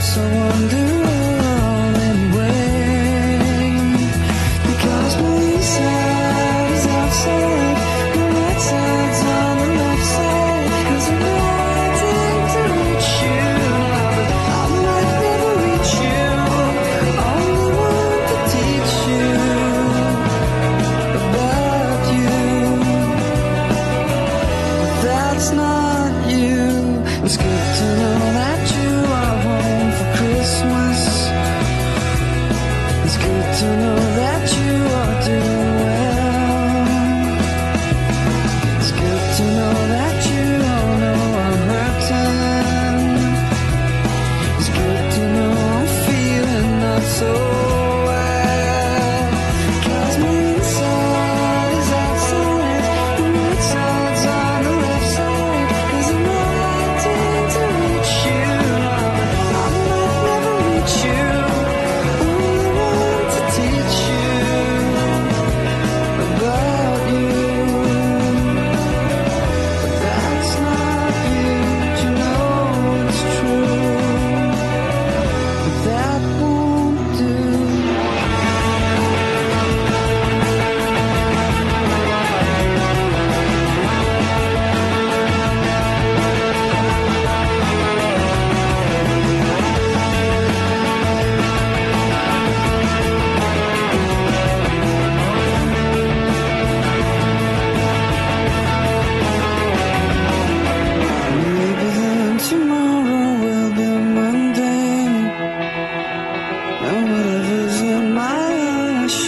So I wander is outside.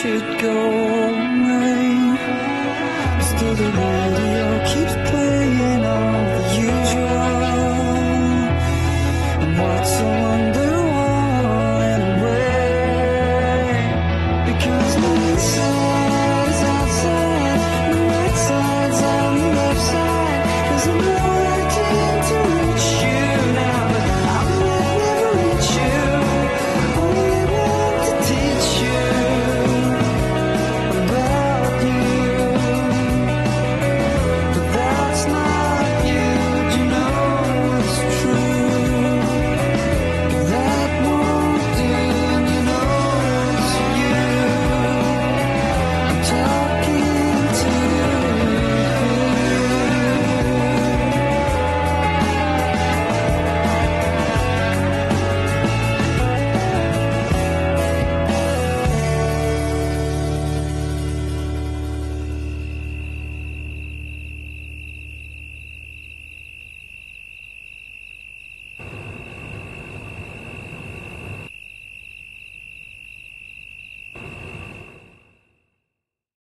Should go away. Still the